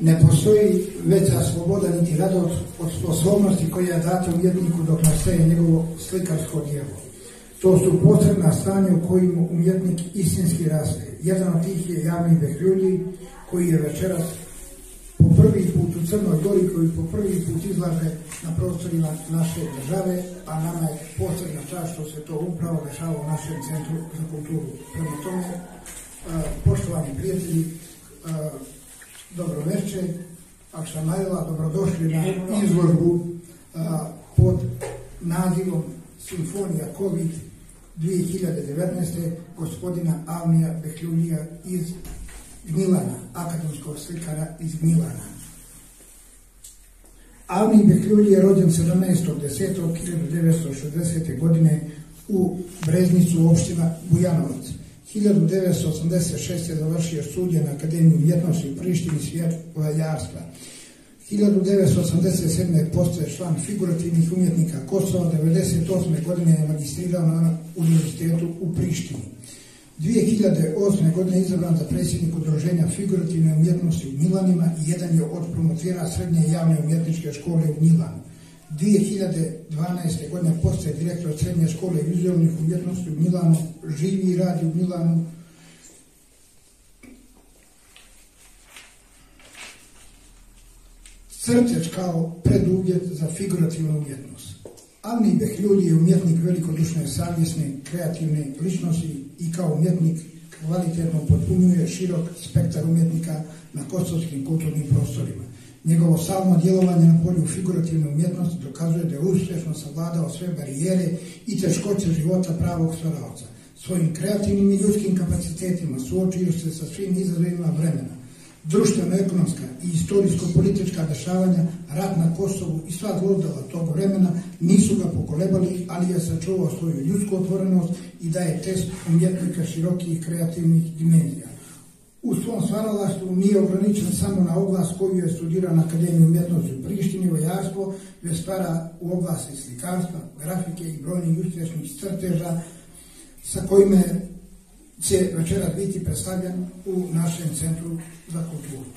Ne postoji veća sloboda niti radost od sposobnosti koja je data umjetniku dok nastaje njegovo slikarsko djelo. To su potrebna stanja u kojim umjetnik istinski raste. Jedan od tih je javni ljudi koji je večeras po prvi put u Crnoj Gori, koji po prvi put izlaže na prostorima naše države, a nama je posebna čast što se to upravo dešava u našem centru za kulturu. Prema tome, poštovani prijatelji, dobro večer, Akšamajla, dobrodošli na izložbu pod nazivom Simfonija COVID 2019. gospodina Avnija Behljunija iz Milana, akademskog slikara iz Milana. Avni Behljulji je rođen 17.10.1960. godine u Breznicu, opština Bujanovac. 1986. je završio studije na Akademiji umjetnosti u Prištini svijet valjarstva. 1987. postaje član figurativnih umjetnika Kosova, 1998. godine je magistrirao na Univerzitetu u Prištini. 2008. godine izabran za predsjednik udruženja figurativne umjetnosti u Milanima i jedan je od promotira srednje javne umjetničke škole u Milanu. 2012. godine postaje direktor srednje škole vizualnih umjetnosti u Milanu, živi i radi u Milanu. Crtež kao preduvjet za figurativnu umjetnost. Avni Behljulji je umjetnik velikodušne, savjesne, kreativne ličnosti i kao umjetnik kvalitetno potpunjuje širok spektar umjetnika na kosovskim kulturnim prostorima. Njegovo samo djelovanje na polju figurativne umjetnosti dokazuje da je uspješno savladao sve barijere i teškoće života pravog stvaralca. Svojim kreativnim i ljudskim kapacitetima suočio se sa svim izazovima vremena društveno-ekonomska i historijsko-politička dešavanja, rat na Kosovu i sva glodala tog vremena nisu ga pokolebali, ali je sačuvao svoju ljudsku otvorenost i daje test umjetnika širokih kreativnih dimenzija. U svom stvaralaštvu nije ograničen samo na oblast koju je studirao na Akademiji umjetnosti u Prištini, vojarstvo, već stvara u oblasti slikarstva, grafike i brojnih uspješnih crteža sa kojima će večeras biti predstavljen u našem centru za kulturu.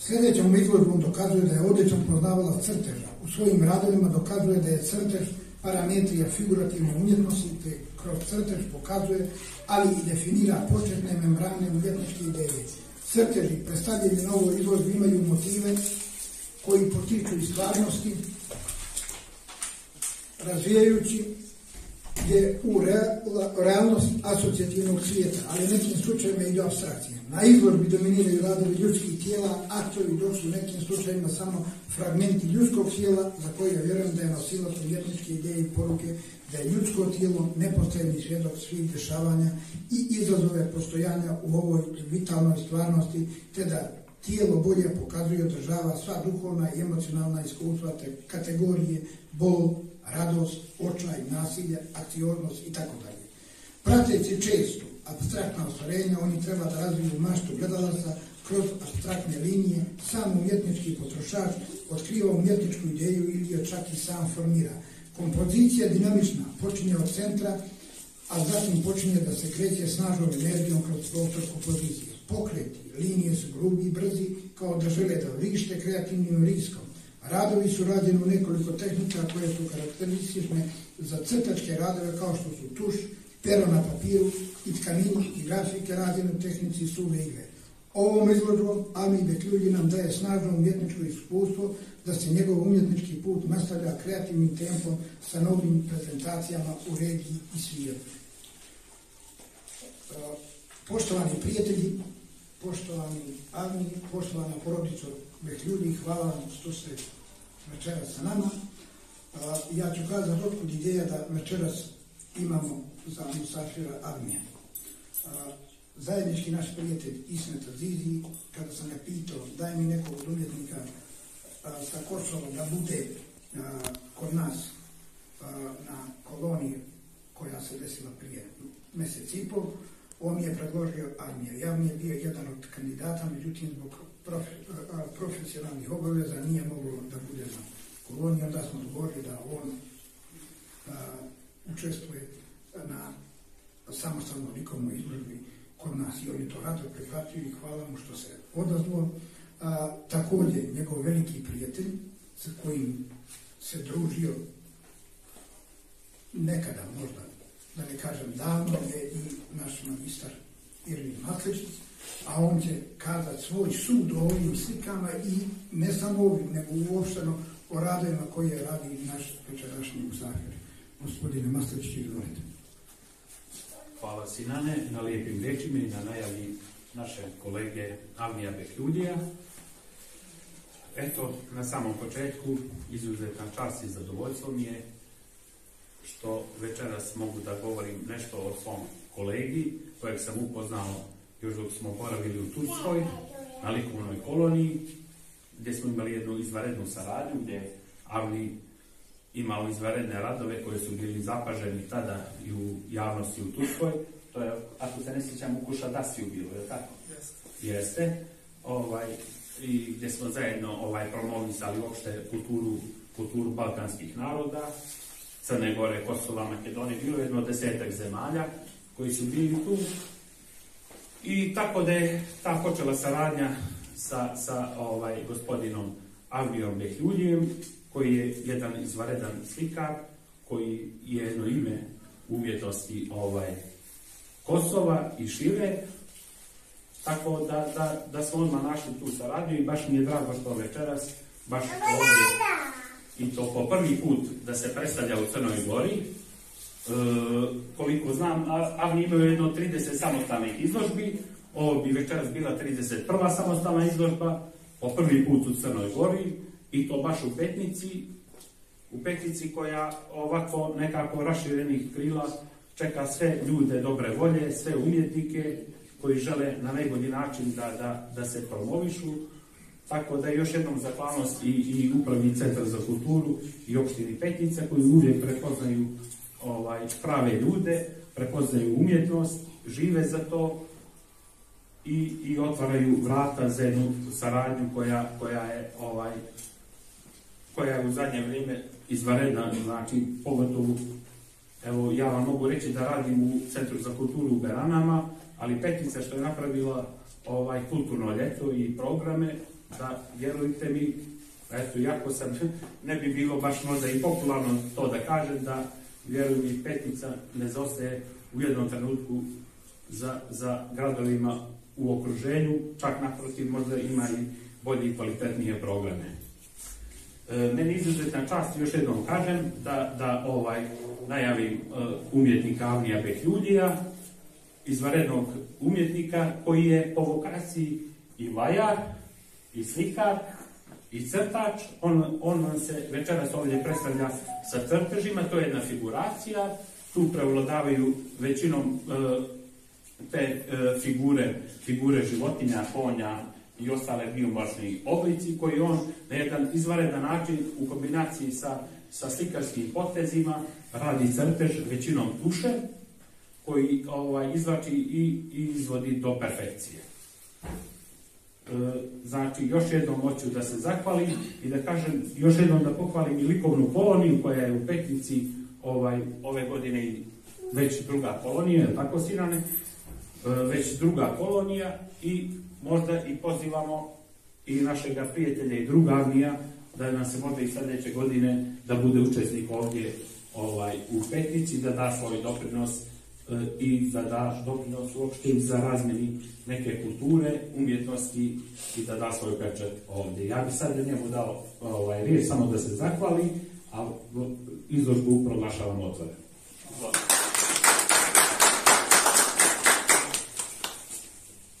Sljedećom izložbom dokazuje da je odličan poznavala crteža. U svojim radovima dokazuje da je crtež parametrija figurativne umjetnosti, te kroz crtež pokazuje, ali și definira početne membrane umjetničke ideje. Crteži predstavljeni na ovoj izložbi imaju motive koji potiču iz stvarnosti, razvijajući je u realnost asocijativnog svijeta, ali nekim slučajima i do abstrakcije. Na izložbi dominiraju radovi ljudskih tijela, aktori dok su nekim slučajima samo fragmenti ljudskog tijela, za koje ja vjerujem da je nosilac umjetničke ideje i poruke, da je ljudsko tijelo nepostajni svjedok svih dešavanja i izazove postojanja u ovoj vitalnoj stvarnosti, te da tijelo bolje pokazuje i održava sva duhovna i emocionalna iskustva te kategorije bol, radost, očaj, nasilje, akcioznost i tako dalje. Prateći često abstraktna ostvarenja, oni treba da razviju maštu gledalaca kroz abstraktne linije, sam umjetnički potrošač otkriva umjetničku ideju ili je čak i sam formira. Kompozicija dinamična počinje od centra, a zatim počinje da se kreće snažnom energijom kroz prostor kompozicije. Pokreti, linije su grubi i brzi, kao da žele da vrište kreativnim riskom. Radovi su rađeni u nekoliko tehnika koje su karakteristične za crtačke radove kao što su tuš, pero na papiru i tkanini i grafike rađene u tehnici suve igre. Ovom izložbom Ami Bekljuji nam daje snažno umjetničko iskustvo da se njegov umjetnički put nastavlja kreativnim tempom sa novim prezentacijama u regiji i svijetu. E, poštovani prijatelji, poštovani Ami, poštovana porodica ljudi, hvala vam što ste večeras sa nama. Ja ću kazati otkud ideja da večeras imamo za Musafira Armija. Zajednički naš prijatelj Ismet Azizi, kada sam ga pitao daj mi nekog od umjetnika sa Kosova da bude kod nas na koloniji koja se desila prije mjesec i pol, on mi je predložio armiju. Ja mi je bio jedan od kandidata, međutim zbog profesionalnih obaveza nije moglo da bude na koloniji, onda smo dogovorili da on učestvuje na samostalno likovnoj izložbi kod nas. I on je to rado prihvatio i hvala mu što se odazvao. a, također njegov veliki prijatelj sa kojim se družio nekada možda, da ne kažem davno, je i naš magistar Irvin Matlić, a on će kazati svoj sud o ovim slikama i ne samo ovim, nego uopšteno o radovima koje radi naš večerašnji musafir. Gospodine Maslić, izvolite. Hvala Sinane na lijepim rečima i na najavi naše kolege Avnija Bekljudija. Eto, na samom početku izuzetna čast i zadovoljstvo mi je što večeras mogu da govorim nešto o svom kolegi kojeg sam upoznao još dok smo boravili u Turskoj na likovnoj koloniji gdje smo imali jednu izvarednu saradnju gdje Avni imao izvaredne radove koje su bili zapaženi tada i u javnosti u Turskoj. To je, ako se ne sjećam, u Kušadasiju bilo, je tako? Jeste. Jeste. Ovaj, I gdje smo zajedno ovaj, promovisali uopšte kulturu, kulturu balkanskih naroda, Crne Gore, Kosova, Makedonije, bilo jedno desetak zemalja koji su bili tu. I tako da je ta počela saradnja sa, sa ovaj, gospodinom Avnijom Behljuljijem, koji je jedan izvaredan slikar, koji je jedno ime umjetnosti ovaj, Kosova i šire, tako da, da, da smo odmah našli tu saradnju i baš mi je drago što večeras, baš ovdje, i to po prvi put da se predstavlja u Crnoj Gori, koliko znam, Avni imaju jedno 30 samostalnih izložbi, ovo bi večeras bila 31. samostalna izložba, po prvi put u Crnoj Gori, i to baš u Petnici, u Petnici koja ovako nekako raširenih krila čeka sve ljude dobre volje, sve umjetnike koji žele na najbolji način da, da, da se promovišu. Tako da još jednom zahvalnost i, i Upravni centar za kulturu i opštini Petnica koji uvijek prepoznaju ovaj, prave ljude, prepoznaju umjetnost, žive za to i, i otvaraju vrata za jednu saradnju koja, koja je ovaj, koja je u zadnje vrijeme izvaredna, znači pogotovo Evo, ja vam mogu reći da radim u Centru za kulturu u Beranama, ali Petnica što je napravila ovaj kulturno ljeto i programe, da vjerujte mi, eto, jako sam, ne bi bilo baš možda i popularno to da kažem, da vjeruj mi, Petnica ne zostaje u jednom trenutku za, za gradovima u okruženju, čak naprotiv možda ima i bolje i kvalitetnije programe. E, meni izuzetna čast, još jednom kažem, da, da ovaj najavim uh, umjetnika Avnija Behljudija, izvarednog umjetnika koji je po vokaciji i vajar, i slikar, i crtač. On, on se večeras ovdje predstavlja sa crtežima, to je jedna figuracija, tu prevladavaju većinom uh, te uh, figure, figure životinja, konja, i ostale biomasni oblici koji on na jedan izvaredan način u kombinaciji sa, sa slikarskim potezima radi crtež većinom tuše koji ovaj, izvači i, i izvodi do perfekcije. E, znači, još jednom hoću da se zahvalim i da kažem, još jednom da pohvalim i likovnu koloniju koja je u Petnici ovaj, ove godine i već druga kolonija, tako Sinane, e, već druga kolonija i možda i pozivamo i našeg prijatelja i druga Armija da nam se možda i sljedeće godine da bude učesnik ovdje ovaj, u Petnici, da da svoj doprinos i da da doprinos uopšte za razmjeni neke kulture, umjetnosti i da da svoj pečat ovdje. Ja bih sad njemu dao ovaj, riječ samo da se zahvali, a izložbu proglašavam otvoren.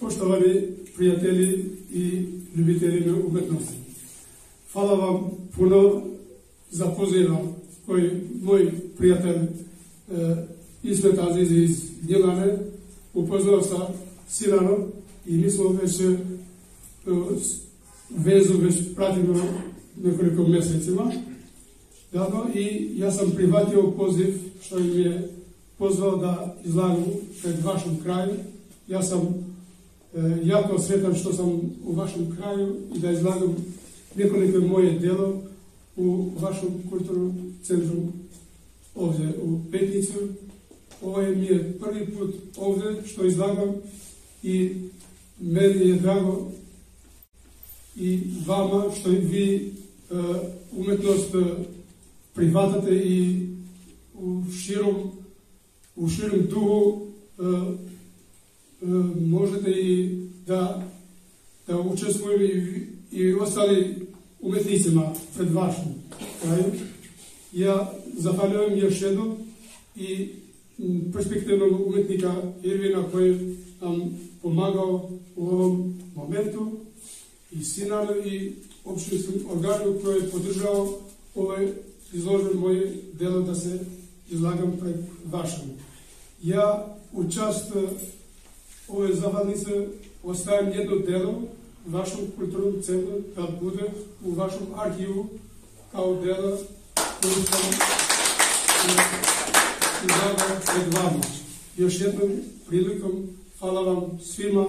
Poštovani prijatelji i ljubitelji umetnosti. Hvala vam puno za pozivam koji moj prijatelj e, Ismet Aziz iz Njegane upoznao sa Siranom i mi smo već e, vezu već pratimo nekoliko mjesecima. Davno, I ja sam prihvatio poziv što im je pozvao da izlagam pred vašom kraju. Ja sam E, jako sretan što sam u vašem kraju i da izlagam nekoliko moje djelo u vašem kulturnom centru ovdje u Petnicu. Ovo je mi je prvi put ovdje što izlagam i meni je drago i vama što vi e, umetnost e, prihvatate i u širom, u širom duhu e, možete i da, da učestvuju i, ostali umetnicima pred vašim krajem. Ja zahvaljujem još jednom i перспективnog уметника Ирвина кој нам помагал во овом моменту и синар и општински орган, кој поддржал овој изложен мој дело да се излагам пред вашему. Ја участвувам овој завадница оставам едно дело вашом културно центру да буде у вашом архиву као дело Thank you. Eh, izlagao pred vama. Još jednom prilikom hvala vam svima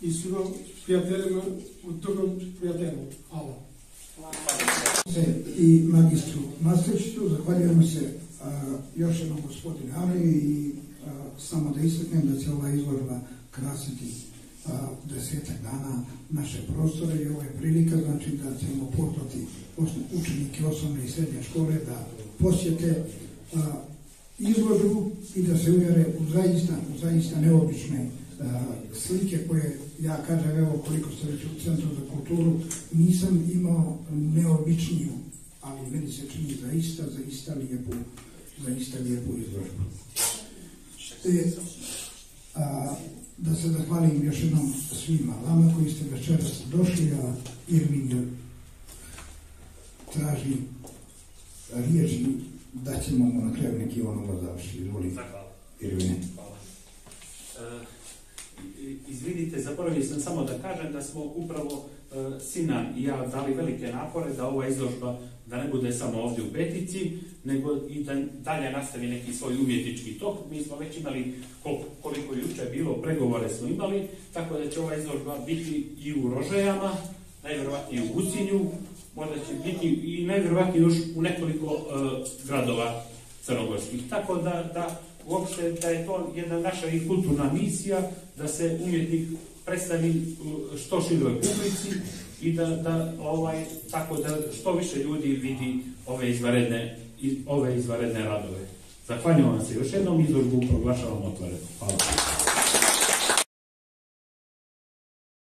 i svima prijateljima u drugom prijatelju. Hvala. i magistru Mastričiću, zahvaljujemo se još jednom gospodinu Avliji i samo da istaknem da će ova izložba krasiti a, desetak dana naše prostore i ovo je prilika znači da ćemo osno- učenike osnovne i srednje škole da posjete izložbu i da se uvjere u zaista, u zaista neobične a, slike koje ja kažem evo koliko ste već u Centru za kulturu nisam imao neobičniju ali meni se čini zaista, zaista lijepu zaista lijepu izložbu. E, a, da se zahvalim još jednom svima vama koji ste večeras došli, a Irvin traži riječi da ćemo mu na kraju neki ono završiti. Izvoli. Hvala. E, izvidite, zaboravio sam samo da kažem da smo upravo e, Sinan i ja dali velike napore da ova izložba da ne bude samo ovdje u Petici, nego i da dalje nastavi neki svoj umjetnički tok. Mi smo već imali, koliko, koliko je jučer bilo, pregovore smo imali, tako da će ova izložba biti i u Rožejama, najvjerojatnije u Gucinju, možda će biti i najvjerojatnije još u nekoliko e, gradova crnogorskih. Tako da, da uopšte da je to jedna naša i kulturna misija da se umjetnik predstavi što široj publici i da, da ovaj, tako da što više ljudi vidi ove izvaredne, ove izvaredne radove. Zahvaljujem vam se još jednom izložbu proglašavam otvorenu. Hvala.